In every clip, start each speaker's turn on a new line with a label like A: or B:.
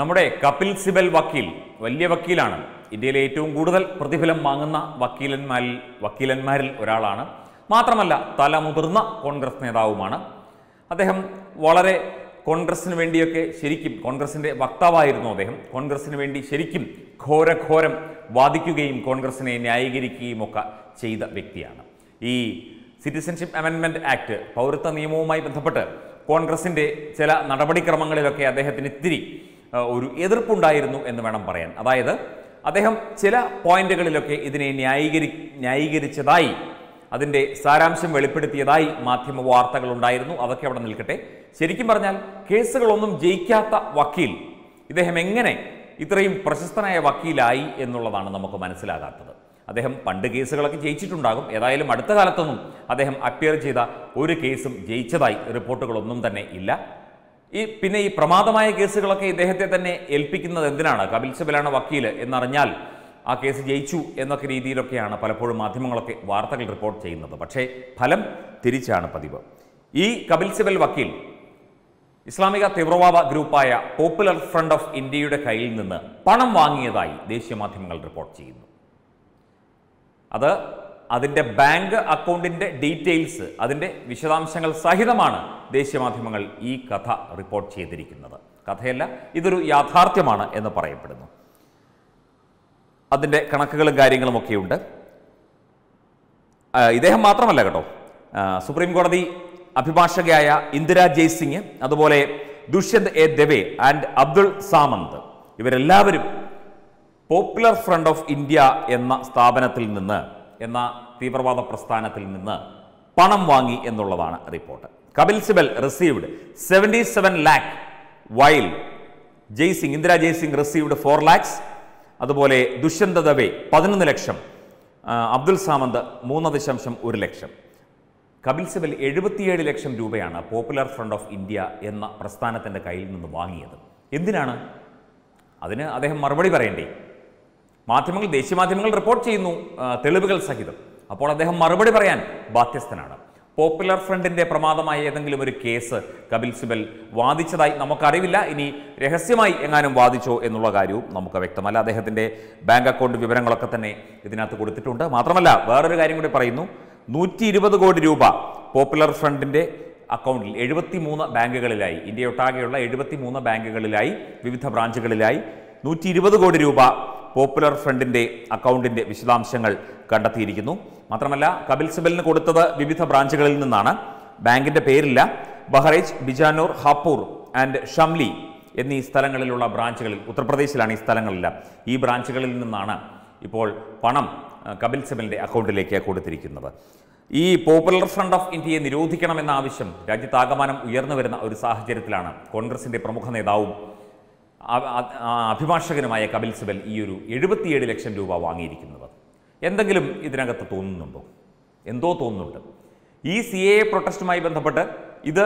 A: നമ്മുടെ കപിൽ സിബൽ വക്കീൽ വലിയ വക്കീലാണ്. ഇന്ത്യയിലെ ഏറ്റവും കൂടുതൽ പ്രതിഫലം വാങ്ങുന്ന വക്കീലന്മാരിൽ വക്കീലന്മാരിൽ ഒരാളാണ്. മാത്രമല്ല തലമുതിർന്ന കോൺഗ്രസ് നേതാവുമാണ്. അദ്ദേഹം വളരെ കോൺഗ്രസിന് വേണ്ടിയൊക്കെ ശരിക്കും കോൺഗ്രസിന്റെ വക്താവായിരുന്നു അദ്ദേഹം. കോൺഗ്രസിന് വേണ്ടി ശരിക്കും ഘോരഘോരം വാദിക്കുകയും കോൺഗ്രസിനെ ന്യായീകരിക്കുകയും ഒക്കെ ചെയ്ത വ്യക്തിയാണ്. ഈ സിറ്റിസൺഷിപ്പ് അമെൻമെന്റ് ആക്ട് പൗരത്വ നിയമവുമായി ബന്ധപ്പെട്ട് കോൺഗ്രസിന്റെ ചില നടപടിക്രമങ്ങളിലൊക്കെ അദ്ദേഹത്തിന് ഇത്തിരി ഒരു എതിർപ്പുണ്ടായിരുന്നു എന്ന് വേണം പറയാൻ. അതായത് അദ്ദേഹം ചില പോയിന്റുകളിലൊക്കെ ഇതിനെ ന്യായീകരി ന്യായീകരിച്ചതായി അതിന്റെ സാരാംശം വെളിപ്പെടുത്തിയതായി മാധ്യമ വാർത്തകൾ ഉണ്ടായിരുന്നു അതൊക്കെ അവിടെ നിൽക്കട്ടെ. ശരിക്കും പറഞ്ഞാൽ കേസുകളൊന്നും ജയിക്കാത്ത വക്കീൽ ഇദ്ദേഹം എങ്ങനെ ഇത്രയും പ്രശസ്തനായ വക്കീലായി എന്നുള്ളതാണ് നമുക്ക് മനസ്സിലാകാത്തത്. അദ്ദേഹം പണ്ട് കേസുകളൊക്കെ ജയിച്ചിട്ടുണ്ടാകും. ഏതായാലും അടുത്ത കാലത്തൊന്നും അദ്ദേഹം അപ്പിയർ ചെയ്ത ഒരു കേസും ജയിച്ചതായി റിപ്പോർട്ടുകളൊന്നും തന്നെ ഇല്ല. ഈ പിന്നെ ഈ പ്രമാദമായ കേസുകളൊക്കെ ഇദ്ദേഹത്തെ തന്നെ ഏൽപ്പിക്കുന്നത് എന്തിനാണ്? കപിൽ സിബലാണ് വക്കീൽ എന്നറിഞ്ഞാൽ ആ കേസ് ജയിച്ചു എന്നൊക്കെ രീതിയിലൊക്കെയാണ് പലപ്പോഴും മാധ്യമങ്ങളൊക്കെ വാർത്തകൾ റിപ്പോർട്ട് ചെയ്യുന്നത്. പക്ഷേ ഫലം തിരിച്ചാണ് പതിവ്. ഈ കപിൽ സിബൽ വക്കീൽ ഇസ്ലാമിക തീവ്രവാദ ഗ്രൂപ്പായ പോപ്പുലർ ഫ്രണ്ട് ഓഫ് ഇന്ത്യയുടെ കയ്യിൽ നിന്ന് പണം വാങ്ങിയതായി ദേശീയ മാധ്യമങ്ങൾ റിപ്പോർട്ട് ചെയ്യുന്നു. അത് അതിന്റെ ബാങ്ക് അക്കൗണ്ടിന്റെ ഡീറ്റെയിൽസ് അതിന്റെ വിശദാംശങ്ങൾ സഹിതമാണ് ദേശീയ മാധ്യമങ്ങൾ ഈ കഥ റിപ്പോർട്ട് ചെയ്തിരിക്കുന്നത്. കഥയല്ല ഇതൊരു യാഥാർത്ഥ്യമാണ് എന്ന് പറയപ്പെടുന്നു. അതിന്റെ കണക്കുകളും കാര്യങ്ങളും ഒക്കെയുണ്ട്. ആ, ഇദ്ദേഹം മാത്രമല്ല കേട്ടോ. സുപ്രീം കോടതി അഭിഭാഷകയായ ഇന്ദിര ജയ്സിംഗ് അതുപോലെ ദുഷ്യന്ത് എ ദവെ ആൻഡ് അബ്ദുൾ സാമന്ത് ഇവരെല്ലാവരും പോപ്പുലർ ഫ്രണ്ട് ഓഫ് ഇന്ത്യ എന്ന സ്ഥാപനത്തിൽ നിന്ന് എന്ന തീവ്രവാദ പ്രസ്ഥാനത്തിൽ നിന്ന് പണം വാങ്ങി എന്നുള്ളതാണ് report. Kapil Sibal received seventy seven lakh while Jaising Indira Jaising received four lakhs അതുപോലെ ദുഷ്യന്ത ദവെ പതിനൊന്ന് ലക്ഷം അബ്ദുൽ സാമന്ത് മൂന്ന് ദശാംശം ഒരു ലക്ഷം. കപിൽ സിബൽ എഴുപത്തിയേഴ് ലക്ഷം രൂപയാണ് പോപ്പുലർ ഫ്രണ്ട് ഓഫ് ഇന്ത്യ എന്ന പ്രസ്ഥാനത്തിന്റെ കയ്യിൽ നിന്ന് വാങ്ങിയത്. എന്തിനാണ്? അതിന് അദ്ദേഹം മറുപടി പറയണ്ടേ. മാധ്യമങ്ങൾ ദേശീയ മാധ്യമങ്ങൾ റിപ്പോർട്ട് ചെയ്യുന്നു തെളിവുകൾ സഹിതം. അപ്പോൾ അദ്ദേഹം മറുപടി പറയാൻ ബാധ്യസ്ഥനാണ്. പോപ്പുലർ ഫ്രണ്ടിന്റെ പ്രമാദമായ ഏതെങ്കിലും ഒരു കേസ് കപിൽ സിബൽ വാദിച്ചതായി നമുക്കറിയില്ല ഇനി രഹസ്യമായി എങ്ങാനും വാദിച്ചോ എന്നുള്ള കാര്യവും നമുക്ക് വ്യക്തമല്ല. അദ്ദേഹത്തിന്റെ ബാങ്ക് അക്കൗണ്ട് വിവരങ്ങളൊക്കെ തന്നെ ഇതിനകത്ത് കൊടുത്തിട്ടുണ്ട്. മാത്രമല്ല വേറൊരു കാര്യം കൂടി പറയുന്നു. നൂറ്റി കോടി രൂപ പോപ്പുലർ ഫ്രണ്ടിന്റെ അക്കൗണ്ടിൽ എഴുപത്തി മൂന്ന് ബാങ്കുകളിലായി ഇന്ത്യയൊട്ടാകെയുള്ള എഴുപത്തി മൂന്ന് ബാങ്കുകളിലായി വിവിധ ബ്രാഞ്ചുകളിലായി നൂറ്റി കോടി രൂപ പോപ്പുലർ ഫ്രണ്ടിന്റെ അക്കൗണ്ടിന്റെ വിശദാംശങ്ങൾ കണ്ടെത്തിയിരിക്കുന്നു. മാത്രമല്ല കപിൽ സിബലിന് കൊടുത്തത് വിവിധ ബ്രാഞ്ചുകളിൽ നിന്നാണ്. ബാങ്കിന്റെ പേരില്ല. ബഹ്റൈച്ച് ബിജാനൂർ ഹാപ്പൂർ ആൻഡ് ഷംലി എന്നീ സ്ഥലങ്ങളിലുള്ള ബ്രാഞ്ചുകളിൽ ഉത്തർപ്രദേശിലാണ് ഈ സ്ഥലങ്ങളെല്ലാം. ഈ ബ്രാഞ്ചുകളിൽ നിന്നാണ് ഇപ്പോൾ പണം കപിൽ സിബലിന്റെ അക്കൗണ്ടിലേക്ക് കൊടുത്തിരിക്കുന്നത്. ഈ പോപ്പുലർ ഫ്രണ്ട് ഓഫ് ഇന്ത്യയെ നിരോധിക്കണമെന്ന ആവശ്യം രാജ്യത്താകമാനം ഉയർന്നു വരുന്ന ഒരു സാഹചര്യത്തിലാണ് കോൺഗ്രസിന്റെ പ്രമുഖ നേതാവും അഭിഭാഷകനുമായ കപിൽ സിബൽ ഈ ഒരു എഴുപത്തിയേഴ് ലക്ഷം രൂപ വാങ്ങിയിരിക്കുന്നത്. എന്തെങ്കിലും ഇതിനകത്ത് തോന്നുന്നുണ്ടോ? എന്തോ തോന്നുന്നുണ്ട്. ഈ സി എ പ്രൊട്ടസ്റ്റുമായി ബന്ധപ്പെട്ട് ഇത്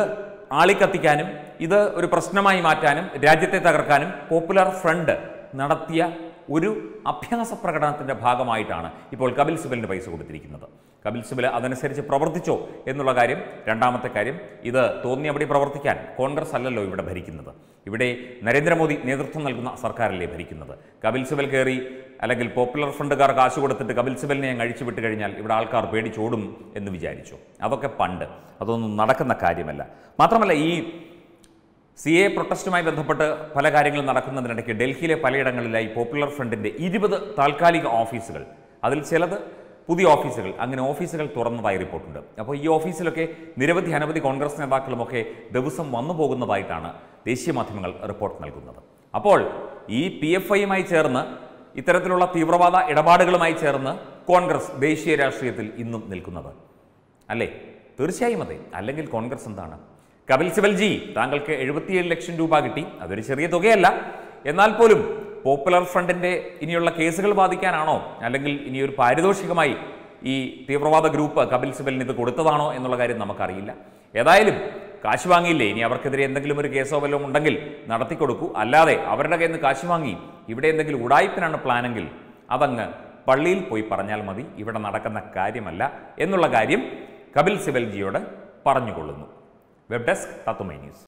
A: ആളിക്കത്തിക്കാനും ഇത് ഒരു പ്രശ്നമായി മാറ്റാനും രാജ്യത്തെ തകർക്കാനും പോപ്പുലർ ഫ്രണ്ട് നടത്തിയ ഒരു അഭ്യാസ പ്രകടനത്തിന്റെ ഭാഗമായിട്ടാണ് ഇപ്പോൾ കപിൽ സിബലിന് പൈസ കൊടുത്തിരിക്കുന്നത്. കപിൽ സിബൽ അതനുസരിച്ച് പ്രവർത്തിച്ചോ എന്നുള്ള കാര്യം രണ്ടാമത്തെ കാര്യം ഇത് തോന്നിയപടി പ്രവർത്തിക്കാൻ കോൺഗ്രസ് അല്ലല്ലോ ഇവിടെ ഭരിക്കുന്നത്. ഇവിടെ നരേന്ദ്രമോദി നേതൃത്വം നൽകുന്ന സർക്കാരല്ലേ ഭരിക്കുന്നത്. കപിൽ സിബൽ കയറി അല്ലെങ്കിൽ പോപ്പുലർ ഫ്രണ്ടുകാർ കാശ് കൊടുത്തിട്ട് കപിൽ സിബലിനെ ഞാൻ അഴിച്ചു വിട്ട് കഴിഞ്ഞാൽ ഇവിടെ ആൾക്കാർ പേടിച്ചോടും എന്ന് വിചാരിച്ചു. അതൊക്കെ പണ്ട്. അതൊന്നും നടക്കുന്ന കാര്യമല്ല. മാത്രമല്ല ഈ സി എ പ്രൊട്ടസ്റ്റുമായി ബന്ധപ്പെട്ട് പല കാര്യങ്ങളും നടക്കുന്നതിനിടയ്ക്ക് ഡൽഹിയിലെ പലയിടങ്ങളിലായി പോപ്പുലർ ഫ്രണ്ടിന്റെ ഇരുപത് താൽക്കാലിക ഓഫീസുകൾ അതിൽ ചിലത് പുതിയ ഓഫീസുകൾ. അങ്ങനെ ഓഫീസുകൾ തുറന്നതായി റിപ്പോർട്ടുണ്ട്. അപ്പോൾ ഈ ഓഫീസിലൊക്കെ നിരവധി അനവധി കോൺഗ്രസ് നേതാക്കളുമൊക്കെ ദിവസം വന്നു പോകുന്നതായിട്ടാണ് ദേശീയ മാധ്യമങ്ങൾ റിപ്പോർട്ട് നൽകുന്നത്. അപ്പോൾ ഈ പി എഫ് ഐയുമായി ചേർന്ന് ഇത്തരത്തിലുള്ള തീവ്രവാദ ഇടപാടുകളുമായി ചേർന്ന് കോൺഗ്രസ് ദേശീയ രാഷ്ട്രീയത്തിൽ ഇന്നും നിൽക്കുന്നത്. അല്ലേ? തീർച്ചയായും അതെ. അല്ലെങ്കിൽ കോൺഗ്രസ് എന്താണ്? കപിൽ സിബൽജി താങ്കൾക്ക് എഴുപത്തിയേഴ് ലക്ഷം രൂപ കിട്ടി. അതൊരു ചെറിയ തുകയല്ല. എന്നാൽ പോലും പോപ്പുലർ ഫ്രണ്ടിന്റെ ഇനിയുള്ള കേസുകൾ ബാധിക്കാനാണോ? അല്ലെങ്കിൽ ഇനിയൊരു പാരിതോഷികമായി ഈ തീവ്രവാദ ഗ്രൂപ്പ് കപിൽ സിബലിന് ഇത് കൊടുത്തതാണോ എന്നുള്ള കാര്യം നമുക്കറിയില്ല. ഏതായാലും കാശ് വാങ്ങിയില്ലേ? ഇനി അവർക്കെതിരെ എന്തെങ്കിലും ഒരു കേസോ വല്ലതും ഉണ്ടെങ്കിൽ നടത്തിക്കൊടുക്കൂ. അല്ലാതെ അവരുടെ കയ്യിൽ നിന്ന് കാശ് വാങ്ങി ഇവിടെ എന്തെങ്കിലും ഉടായ്പിനാണ് പ്ലാനെങ്കിൽ അതങ്ങ് പള്ളിയിൽ പോയി പറഞ്ഞാൽ മതി. ഇവിടെ നടക്കുന്ന കാര്യമല്ല എന്നുള്ള കാര്യം കപിൽ സിബൽജിയോട് പറഞ്ഞുകൊള്ളുന്നു. വെബ് ഡെസ്ക് തത്തുമൈ ന്യൂസ്.